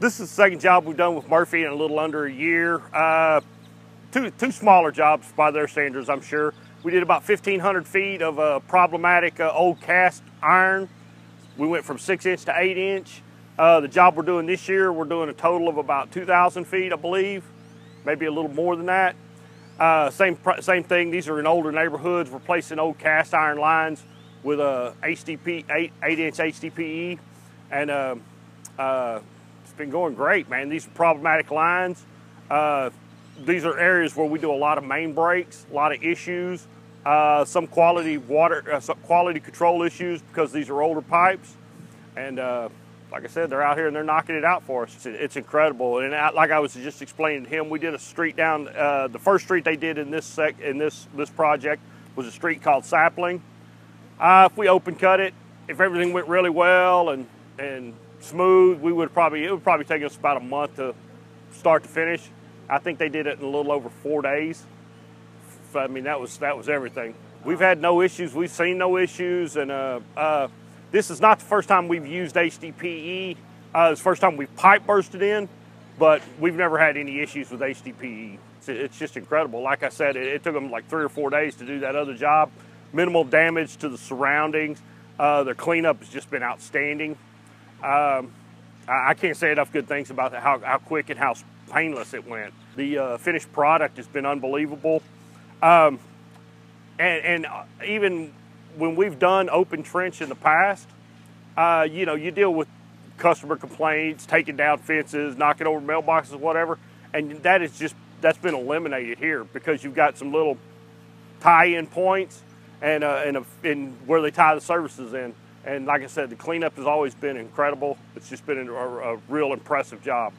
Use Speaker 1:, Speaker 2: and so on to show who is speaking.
Speaker 1: This is the second job we've done with Murphy in a little under a year. Uh, two, two smaller jobs by their standards, I'm sure. We did about 1,500 feet of a problematic uh, old cast iron. We went from six inch to eight inch. Uh, the job we're doing this year, we're doing a total of about 2,000 feet, I believe, maybe a little more than that. Uh, same, same thing, these are in older neighborhoods, replacing old cast iron lines with a HDP, eight, eight inch HDPE. And uh, uh, been going great, man. These are problematic lines. Uh, these are areas where we do a lot of main breaks, a lot of issues, uh, some quality water, uh, some quality control issues because these are older pipes. And uh, like I said, they're out here and they're knocking it out for us. It's, it's incredible. And I, like I was just explaining to him, we did a street down. Uh, the first street they did in this sec in this this project was a street called Sapling. Uh, if we open cut it, if everything went really well and and smooth, we would probably it would probably take us about a month to start to finish. I think they did it in a little over four days. I mean, that was that was everything. We've had no issues. We've seen no issues, and uh, uh, this is not the first time we've used HDPE. Uh, it's the first time we've pipe bursted in, but we've never had any issues with HDPE. It's, it's just incredible. Like I said, it, it, took them like three or four days to do that other job. Minimal damage to the surroundings. Uh, their cleanup has just been outstanding. Um, I, I, can't say enough good things about how, how quick and how painless it went. The uh, finished product has been unbelievable. Um, and, and, uh, even when we've done open trench in the past, uh, you know, you deal with customer complaints, taking down fences, knocking over mailboxes, whatever, and that is just that's been eliminated here because you've got some little tie-in points and uh, and, a, and where they tie the services in. And like I said, the cleanup has always been incredible. It's just been a, a real impressive job.